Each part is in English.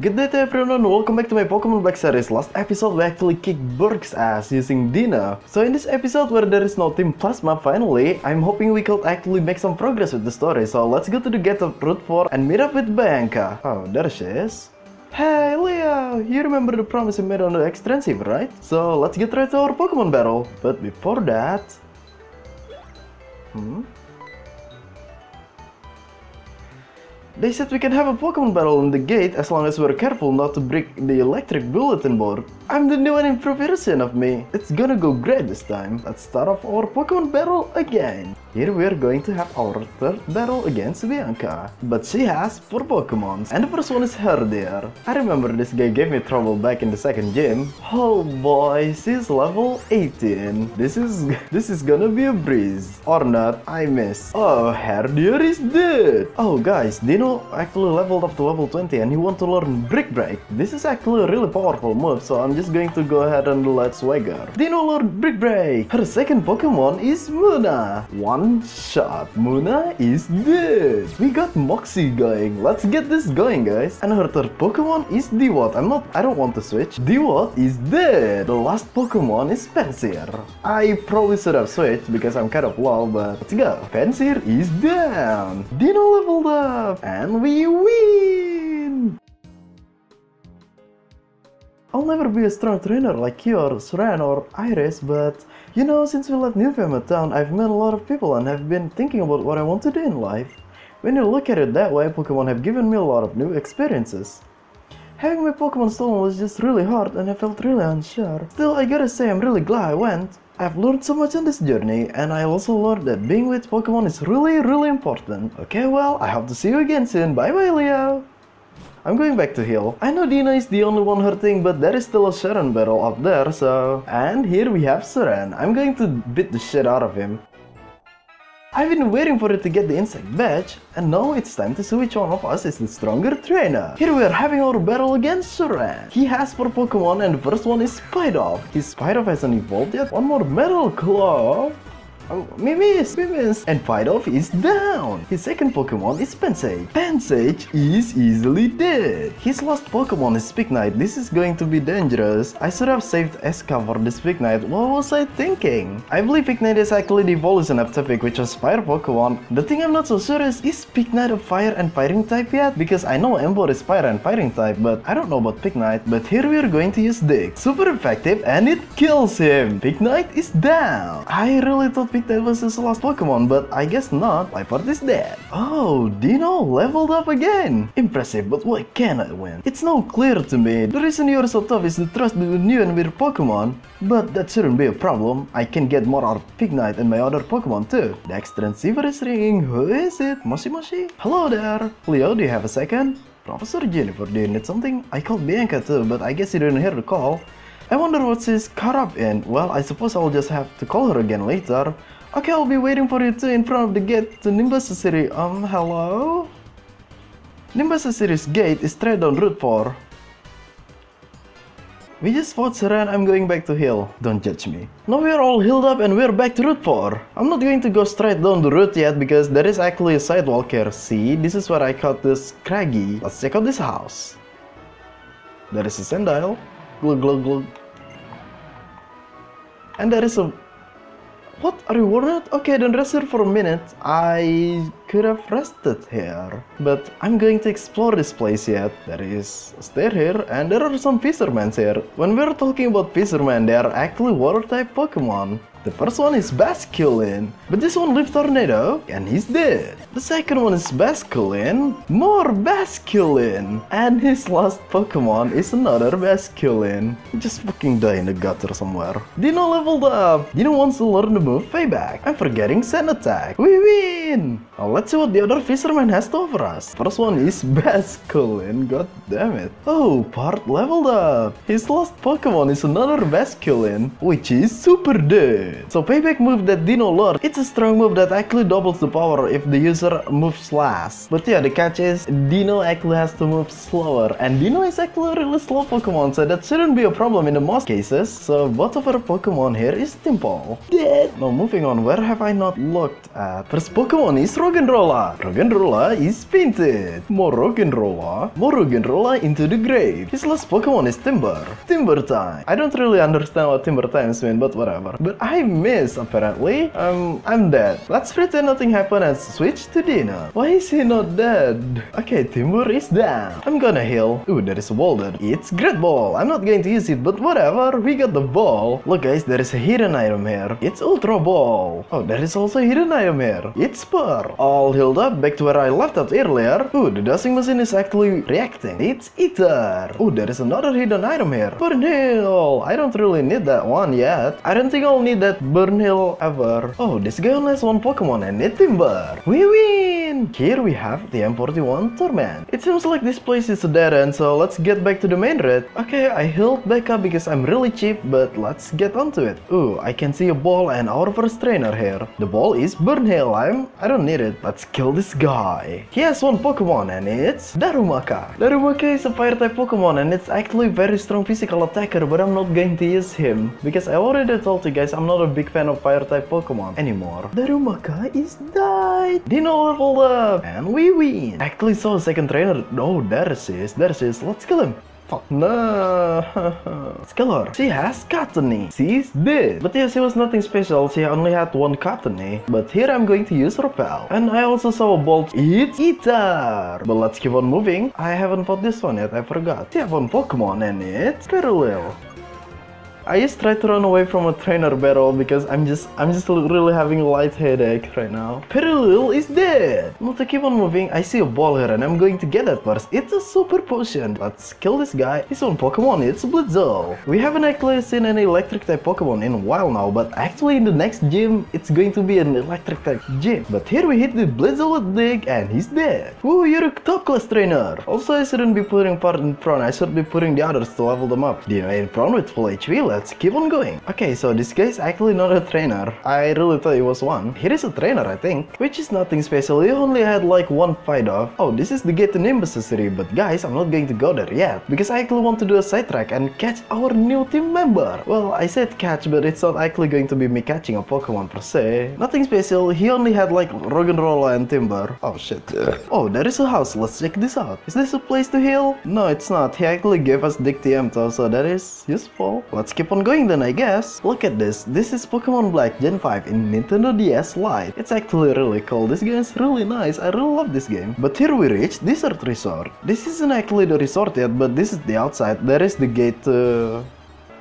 Good day to everyone welcome back to my Pokemon Black series. Last episode we actually kicked Burgh's ass using Dino. So in this episode where there is no Team Plasma finally, I'm hoping we could actually make some progress with the story. So let's go to the gate of Route 4 and meet up with Bianca. Oh, there she is. Hey Leo, you remember the promise you made on the extensive, right? So let's get right to our Pokemon battle. But before that... Hmm? They said we can have a Pokemon battle in the gate as long as we're careful not to break the electric bulletin board. I'm the new and improved version of me. It's gonna go great this time. Let's start off our Pokemon battle again. Here we're going to have our third battle against Bianca. But she has 4 Pokemons. And the first one is Herdier. I remember this guy gave me trouble back in the second gym. Oh boy, she's level 18. This is this is gonna be a breeze. Or not, I miss. Oh, Herdier is dead. Oh guys, Dino actually leveled up to level 20 and he want to learn Brick Break. This is actually a really powerful move, so I'm just going to go ahead and let Swagger. Dino learned Brick Break. Her second Pokemon is Munna. One shot. Munna is dead. We got Moxie going. Let's get this going, guys. And her third Pokemon is Dewott. I'm not, I don't want to switch. Dewott is dead. The last Pokemon is Pansear. I probably should have switched because I'm kind of low, but let's go. Pansear is down. Dino leveled up. And we win. I'll never be a strong trainer like you or Cheren or Iris, but you know, since we left New Nuvema town, I've met a lot of people and have been thinking about what I want to do in life. When you look at it that way, Pokemon have given me a lot of new experiences. Having my Pokemon stolen was just really hard and I felt really unsure. Still, I gotta say I'm really glad I went. I've learned so much on this journey and I also learned that being with Pokemon is really, really important. Okay, well, I hope to see you again soon. Bye bye, Leo! I'm going back to heal. I know Dina is the only one hurting, but there is still a Cheren battle up there, so... And here we have Cheren. I'm going to beat the shit out of him. I've been waiting for it to get the insect badge, and now it's time to see which one of us is the stronger trainer. Here we are having our battle against Cheren. He has 4 Pokemon and the first one is Pidove. His Pidove hasn't evolved yet. One more Metal Claw. Oh, Mimis! Mimis! And Pidove is down! His second Pokemon is Pansage. Pansage is easily dead. His last Pokemon is Knight. This is going to be dangerous. I should have saved Eska for this Knight. What was I thinking? I believe Knight is actually the evolution of Tepig, which was Fire Pokemon. The thing I'm not so sure is, is Knight a Fire and Fighting type yet? Because I know Emboar is Fire and Fighting type, but I don't know about Knight. But here we are going to use Dig. Super effective and it kills him. Knight is down. I really thought that was his last Pokemon, but I guess not. Liepard is dead. Oh, Dino leveled up again. Impressive, but why can't I win? It's now clear to me. The reason you're so tough is the trust between you and weird Pokemon. But that shouldn't be a problem. I can get more out of Pignite and my other Pokemon too. The Xtransceiver is ringing. Who is it? Moshi Moshi? Hello there. Leo, do you have a second? Professor Juniper, do you need something? I called Bianca too, but I guess you didn't hear the call. I wonder what she's caught up in. Well, I suppose I'll just have to call her again later. Okay, I'll be waiting for you two in front of the gate to Nimbasa City. Um, hello? Nimbasa City's gate is straight down Route 4. We just fought Cheren, I'm going back to heal. Don't judge me. Now we're all healed up and we're back to Route 4. I'm not going to go straight down the route yet because there is actually a sidewalk here. See, this is where I caught this Craggy. Let's check out this house. There is a Sandile. Glug glug glug. And there is a... What? Are you worried? Okay, then rest here for a minute. I could have rested here. But I'm going to explore this place yet. There is a stair here, and there are some fishermen here. When we're talking about fishermen, they are actually water-type Pokemon. The first one is Basculin, but this one lives Tornado, and he's dead. The second one is Basculin, more Basculin, and his last Pokemon is another Basculin. Just fucking die in the gutter somewhere. Dino leveled up. Dino wants to learn the move Payback. I'm forgetting Sand Attack. We win! Now let's see what the other fisherman has to offer us. First one is Basculin, god damn it. Oh, Part leveled up. His last Pokemon is another Basculin, which is super dead. So payback move that Dino learned, it's a strong move that actually doubles the power if the user moves last. But yeah, the catch is Dino actually has to move slower and Dino is actually a really slow Pokemon so that shouldn't be a problem in the most cases. So both of our Pokemon here is Tympole. Dead! Now moving on, where have I not looked at? First Pokemon is Roggenrola. Roggenrola is painted. More Roggenrola. More Roggenrola into the grave. His last Pokemon is Timburr. Timber time. I don't really understand what Timber times mean, but whatever. But I miss apparently. Um, I'm dead. Let's pretend nothing happened and switch to Dino. Why is he not dead? Okay, Timburr is down. I'm gonna heal. Ooh, there is a wall there. It's Great Ball. I'm not going to use it, but whatever. We got the ball. Look guys, there is a hidden item here. It's Ultra Ball. Oh, there is also a hidden item here. It's Spur. All healed up back to where I left out earlier. Ooh, the dowsing machine is actually reacting. It's Ether. Ooh, there is another hidden item here. Burn Heal. I don't really need that one yet. I don't think I'll need that Burnhill ever. Oh, this guy only has one Pokemon and it's Timburr. We win! Here we have the M41 Torment. It seems like this place is a dead end, so let's get back to the main route. Okay, I healed back up because I'm really cheap, but let's get onto it. Ooh, I can see a ball and our first trainer here. The ball is Burn Heal. I'm... I don't need it. Let's kill this guy. He has one Pokemon and it's Darumaka. Darumaka is a fire type Pokemon and it's actually very strong physical attacker, but I'm not going to use him because I already told you guys I'm not a big fan of fire type Pokemon anymore. Darumaka is died. Dino leveled and we win. Actually saw a second trainer. Oh, there she is. There she is. Let's kill him. Fuck no! Let's kill her. She has Cottonee. She's dead. But yeah, she was nothing special. She only had one Cottonee. But here I'm going to use Repel. And I also saw a Bolt. It's Ether! But let's keep on moving. I haven't fought this one yet. I forgot. She have one Pokemon and it's Petilil. I just try to run away from a trainer battle because I'm just I'm just really having a light headache right now. Petilil is dead! Not to keep on moving, I see a ball here and I'm going to get it first. It's a super potion. Let's kill this guy. His own Pokemon, it's Blitzle. We haven't actually seen any electric type Pokemon in a while now, but actually in the next gym, it's going to be an electric type gym. But here we hit the Blitzle with Dig and he's dead. Ooh, you're a top class trainer. Also, I shouldn't be putting part in front, I should be putting the others to level them up. Dino in front with full HP, let's keep on going. Okay, so this guy is actually not a trainer. I really thought he was one. He is a trainer, I think, which is nothing special. He only had like one fight off. Oh, this is the gate to Nimbasa City, but guys, I'm not going to go there yet because I actually want to do a sidetrack and catch our new team member. Well, I said catch, but it's not actually going to be me catching a Pokemon per se. Nothing special. He only had like Roggenrola and Timburr. Oh shit. Oh, there is a house. Let's check this out. Is this a place to heal? No, it's not. He actually gave us Dictyamto, so that is useful. Let's keep on going then I guess. Look at this, this is Pokemon Black Gen 5 in Nintendo DS Lite. It's actually really cool, this game is really nice, I really love this game. But here we reach Desert Resort. This isn't actually the resort yet, but this is the outside. There is the gate to...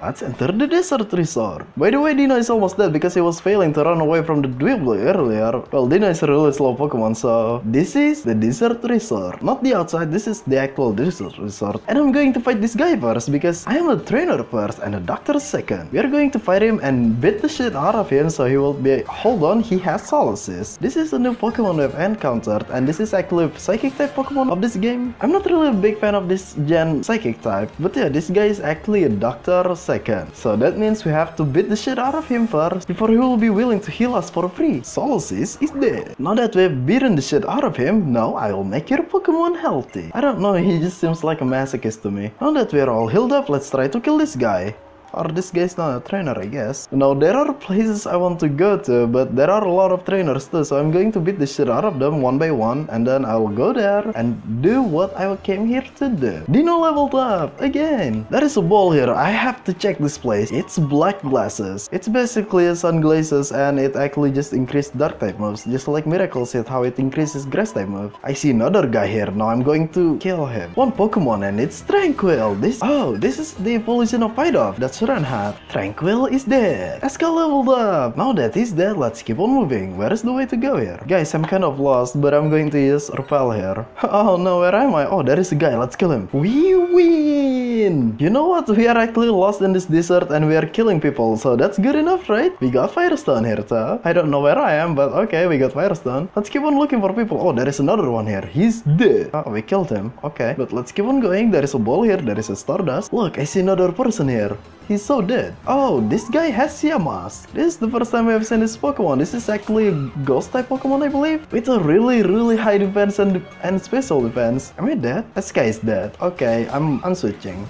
Let's enter the desert resort. By the way, Dino is almost dead because he was failing to run away from the Dwebble earlier. Well, Dino is a really slow Pokemon, so this is the desert resort. Not the outside, this is the actual desert resort. And I'm going to fight this guy first because I am a trainer first and a doctor second. We are going to fight him and beat the shit out of him so he will be... Hold on, he has Solosis. This is a new Pokemon we've encountered and this is actually a Psychic type Pokemon of this game. I'm not really a big fan of this gen Psychic type, but yeah, this guy is actually a doctor second. So that means we have to beat the shit out of him first before he will be willing to heal us for free. Solosis is dead. Now that we've beaten the shit out of him, now I will make your Pokemon healthy. I don't know, he just seems like a masochist to me. Now that we're all healed up, let's try to kill this guy. Or this guy's not a trainer, I guess. Now, there are places I want to go to, but there are a lot of trainers too, so I'm going to beat the shit out of them one by one, and then I will go there and do what I came here to do. Dino leveled up, again! There is a ball here, I have to check this place. It's black glasses. It's basically a sunglasses, and it actually just increased dark type moves, just like Miracle Seed how it increases grass type move. I see another guy here, now I'm going to kill him. One Pokemon, and it's Tranquill. This, oh, this is the evolution of Pidove. That's Suranhat. Tranquill is dead. Eska leveled up. Now that he's dead, let's keep on moving. Where is the way to go here? Guys, I'm kind of lost, but I'm going to use Repel here. Oh no, where am I? Oh, there is a guy. Let's kill him. We win! You know what? We are actually lost in this desert and we are killing people, so that's good enough, right? We got Firestone here, too. I don't know where I am, but okay, we got Firestone. Let's keep on looking for people. Oh, there is another one here. He's dead. Oh, we killed him. Okay, but let's keep on going. There is a ball here. There is a Stardust. Look, I see another person here. He's so dead. Oh, this guy has Yamask. This is the first time I've seen this Pokemon. This is actually a ghost type Pokemon, I believe. With a really, really high defense and, and special defense. Am I dead? This guy is dead. Okay, I'm, I'm switching.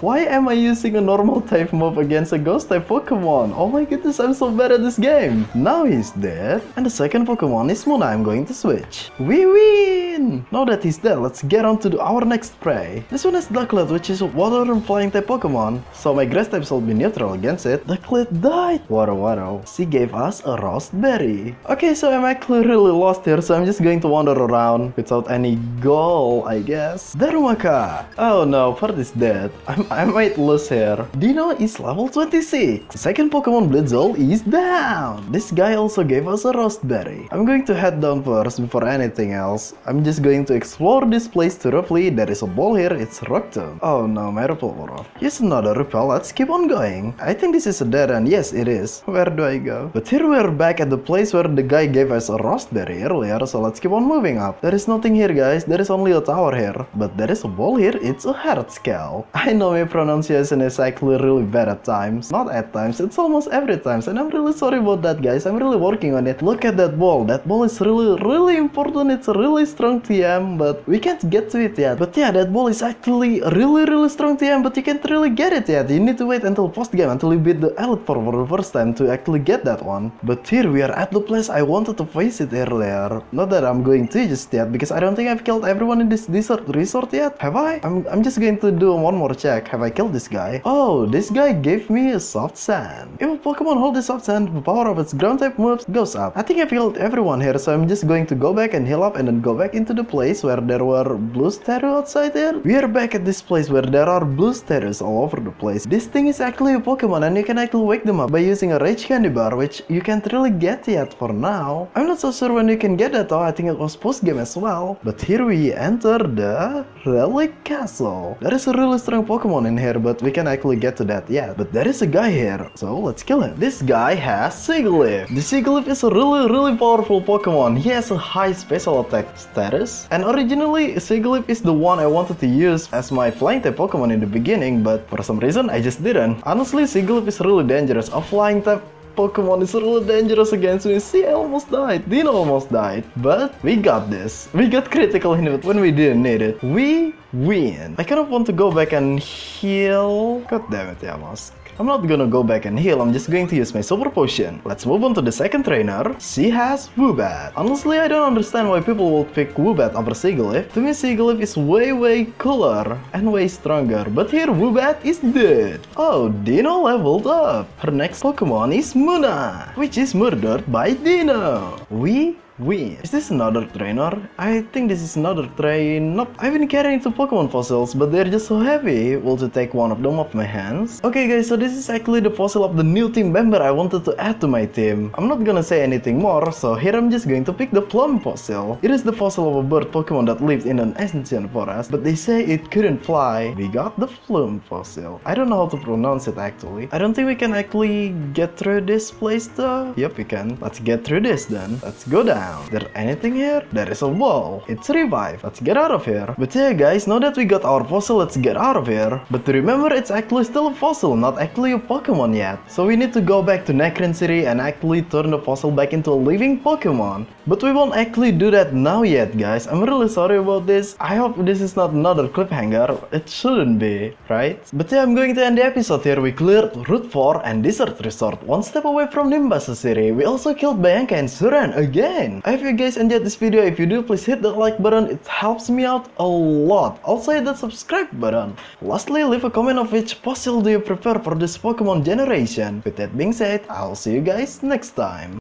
Why am I using a normal type move against a ghost type Pokemon? Oh my goodness, I'm so bad at this game. Now he's dead. And the second Pokemon is Munna I'm going to switch. We win! Now that he's dead, let's get on to our next prey. This one is Ducklett, which is a water and flying type Pokemon. So my grass types will be neutral against it. Ducklett died. Waro Waro. She gave us a Rawst Berry. Okay, so I'm actually really lost here, so I'm just going to wander around without any goal, I guess. Darumaka! Oh no, Part is dead. I'm I might lose here. Dino is level 26. Second Pokemon Blitzle is down. This guy also gave us a Rawst Berry. I'm going to head down first before anything else. I'm just going to explore this place thoroughly. There is a ball here. It's Rock Tomb. Oh no, my repel wore off. Here's another repel. Let's keep on going. I think this is a dead end. Yes, it is. Where do I go? But here we're back at the place where the guy gave us a Rawst Berry earlier. So let's keep on moving up. There is nothing here, guys. There is only a tower here. But there is a ball here. It's a Heart Skull. I know my pronunciation is actually really bad at times. Not at times, it's almost every times. And I'm really sorry about that, guys. I'm really working on it. Look at that ball. That ball is really, really important. It's a really strong TM, but we can't get to it yet. But yeah, that ball is actually really, really strong TM, but you can't really get it yet. You need to wait until post-game, until you beat the Elite for the first time to actually get that one. But here we are at the place I wanted to face it earlier. Not that I'm going to just yet, because I don't think I've killed everyone in this desert resort yet. Have I? I'm, I'm just going to do one more check. Have I killed this guy. Oh, this guy gave me a soft sand. If a Pokemon holds a soft sand, the power of its ground type moves goes up. I think I've healed everyone here, so I'm just going to go back and heal up and then go back into the place where there were blue statues outside there. We are back at this place where there are blue statues all over the place. This thing is actually a Pokemon and you can actually wake them up by using a Rage Candy Bar, which you can't really get yet for now. I'm not so sure when you can get that though, I think it was post-game as well. But here we enter the Relic Castle. There is a really strong Pokemon in here, but we can actually get to that Yeah, But there is a guy here, so let's kill him. This guy has Sigilyph. The Sigilyph is a really, really powerful Pokemon. He has a high special attack status. And originally, Sigilyph is the one I wanted to use as my flying type Pokemon in the beginning, but for some reason, I just didn't. Honestly, Sigilyph is really dangerous. A flying type Pokemon is really dangerous against me. See, I almost died. Dino almost died. But we got this. We got critical hit when we didn't need it. We win. I kind of want to go back and heal. God damn it, Yamask. I'm not gonna go back and heal, I'm just going to use my super potion. Let's move on to the second trainer. She has Woobat. Honestly, I don't understand why people would pick Woobat over Sigilyph. To me, Sigilyph is way way cooler and way stronger. But here, Woobat is dead. Oh, Dino leveled up. Her next Pokemon is Munna, which is murdered by Dino. We win. Is this another trainer? I think this is another train. Nope. I've been carrying two Pokemon fossils, but they're just so heavy. Will to take one of them off my hands? Okay guys, so this is actually the fossil of the new team member I wanted to add to my team. I'm not gonna say anything more, so here I'm just going to pick the Plume fossil. It is the fossil of a bird Pokemon that lived in an ancient forest, but they say it couldn't fly. We got the Plume fossil. I don't know how to pronounce it actually. I don't think we can actually get through this place though. Yep, we can. Let's get through this then. Let's go down down. There anything here? There is a wall. It's revived. Let's get out of here. But yeah guys, now that we got our fossil, let's get out of here. But remember, it's actually still a fossil, not actually a Pokemon yet. So we need to go back to Nacrene City and actually turn the fossil back into a living Pokemon. But we won't actually do that now yet guys. I'm really sorry about this. I hope this is not another cliffhanger. It shouldn't be, right? But yeah, I'm going to end the episode here. We cleared Route 4 and Desert Resort, one step away from Nimbasa City. We also killed Bianca and Cheren again. I hope you guys enjoyed this video. If you do, please hit that like button. It helps me out a lot. Also hit that subscribe button. Lastly, leave a comment of which fossil do you prefer for this Pokemon generation. With that being said, I'll see you guys next time.